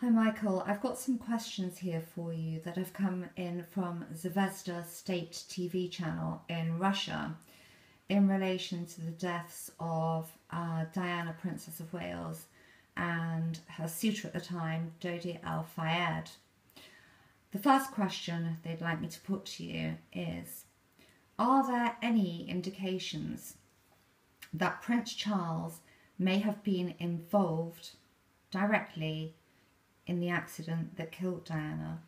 Hi, Michael. I've got some questions here for you that have come in from Zvezda State TV channel in Russia in relation to the deaths of uh, Diana, Princess of Wales, and her suitor at the time, Dodi Al Fayed. The first question they'd like me to put to you is Are there any indications that Prince Charles may have been involved directly in the accident that killed Diana?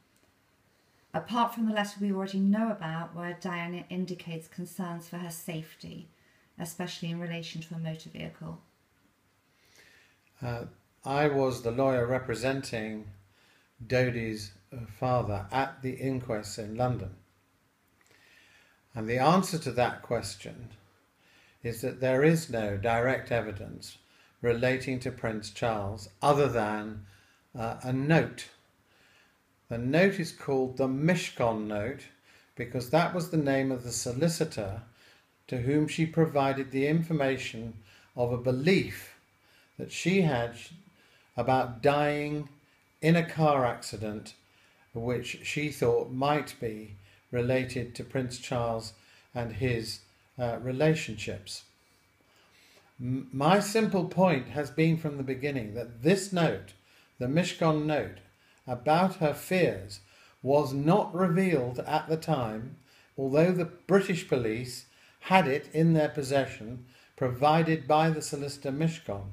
Apart from the letter we already know about, where Diana indicates concerns for her safety, especially in relation to a motor vehicle. Uh, I was the lawyer representing Dodi's father at the inquest in London. And the answer to that question is that there is no direct evidence relating to Prince Charles other than uh, a note. The note is called the Mishcon note because that was the name of the solicitor to whom she provided the information of a belief that she had about dying in a car accident which she thought might be related to Prince Charles and his uh, relationships. M- my simple point has been from the beginning that this note, the Mishcon note, about her fears was not revealed at the time, although the British police had it in their possession, provided by the solicitor Mishcon.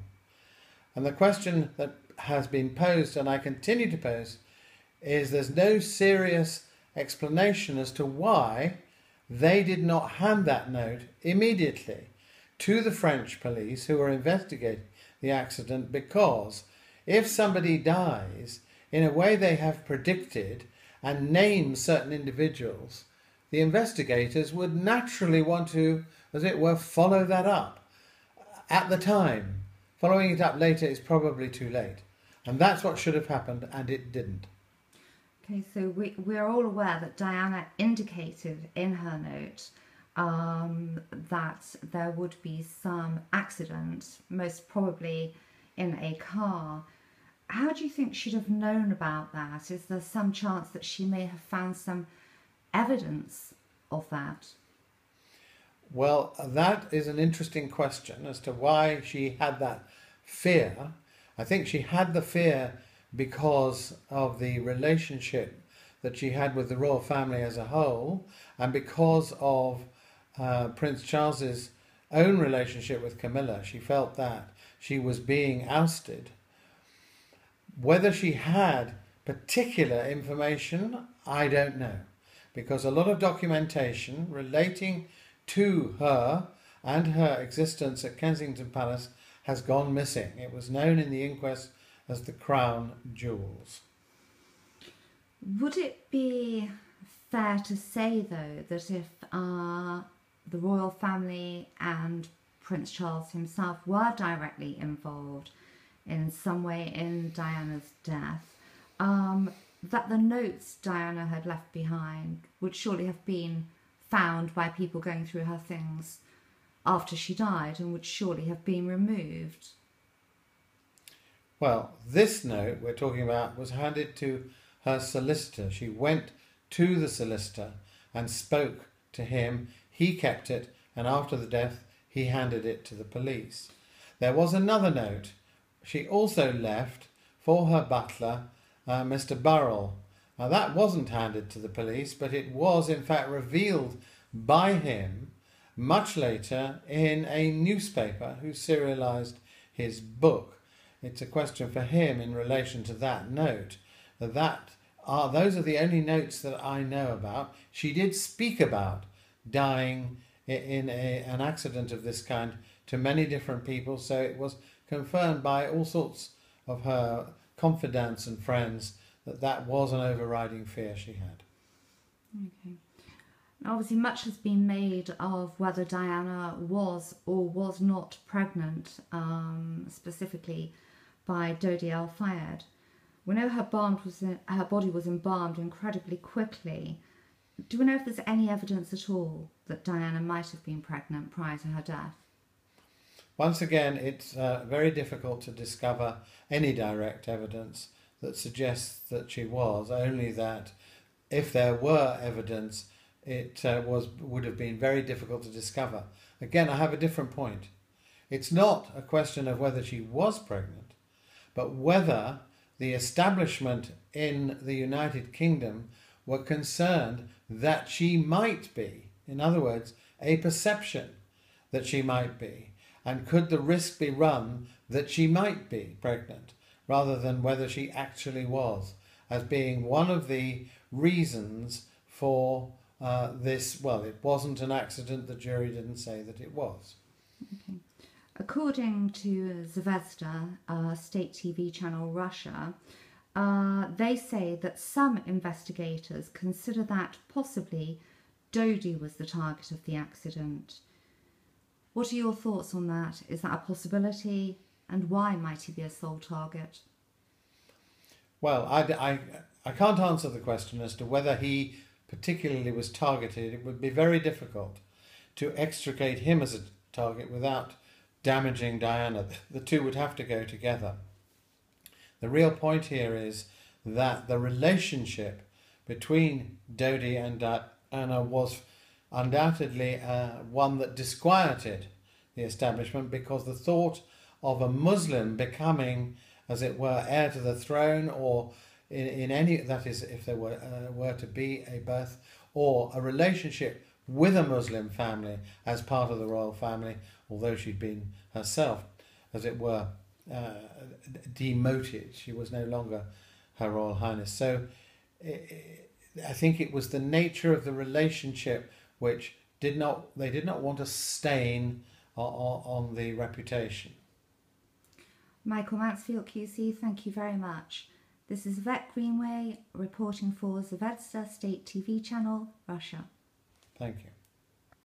And the question that has been posed, and I continue to pose, is there's no serious explanation as to why they did not hand that note immediately to the French police who were investigating the accident because if somebody dies in a way they have predicted and name certain individuals, the investigators would naturally want to, as it were, follow that up at the time. Following it up later is probably too late. And that's what should have happened, and it didn't. Okay, so we, we're all aware that Diana indicated in her note um, that there would be some accident, most probably in a car. How do you think she'd have known about that? Is there some chance that she may have found some evidence of that? Well, that is an interesting question as to why she had that fear. I think she had the fear because of the relationship that she had with the royal family as a whole and because of uh, Prince Charles's own relationship with Camilla. She felt that she was being ousted. Whether she had particular information, I don't know, because a lot of documentation relating to her and her existence at Kensington Palace has gone missing. It was known in the inquest as the crown jewels. Would it be fair to say, though, that if uh, the royal family and Prince Charles himself were directly involved in some way in Diana's death, um, that the notes Diana had left behind would surely have been found by people going through her things after she died and would surely have been removed. Well, this note we're talking about was handed to her solicitor. She went to the solicitor and spoke to him. He kept it, and after the death, he handed it to the police. There was another note she also left for her butler, uh, Mr. Burrell. Now, that wasn't handed to the police, but it was in fact revealed by him much later in a newspaper who serialized his book. It's a question for him in relation to that note. That are those are the only notes that I know about. She did speak about dying in a, an accident of this kind to many different people, so it was confirmed by all sorts of her confidants and friends that that was an overriding fear she had. Okay. Obviously, much has been made of whether Diana was or was not pregnant, um, specifically by Dodi Al Fayed. We know her, was in, her body was embalmed incredibly quickly. Do we know if there's any evidence at all that Diana might have been pregnant prior to her death? Once again, it's uh, very difficult to discover any direct evidence that suggests that she was, only that if there were evidence, it uh, was would have been very difficult to discover. Again, I have a different point. It's not a question of whether she was pregnant, but whether the establishment in the United Kingdom were concerned that she might be. In other words, a perception that she might be. And could the risk be run that she might be pregnant rather than whether she actually was, as being one of the reasons for uh, this? Well, it wasn't an accident, the jury didn't say that it was. Okay. According to Zvezda, uh, state TV channel Russia, uh, they say that some investigators consider that possibly Dodi was the target of the accident. What are your thoughts on that? Is that a possibility? And why might he be a sole target? Well, I, I, I can't answer the question as to whether he particularly was targeted. It would be very difficult to extricate him as a target without damaging Diana. The two would have to go together. The real point here is that the relationship between Dodi and Diana was undoubtedly uh, one that disquieted the establishment because the thought of a Muslim becoming, as it were, heir to the throne or in, in any, that is, if there were, uh, were to be a birth, or a relationship with a Muslim family as part of the royal family although she'd been herself, as it were, uh, demoted. She was no longer Her Royal Highness. So I think it was the nature of the relationship which did not they did not want to stain on, on the reputation. Michael Mansfield QC, thank you very much. This is Yvette Greenway reporting for Zvezda State TV channel, Russia. Thank you.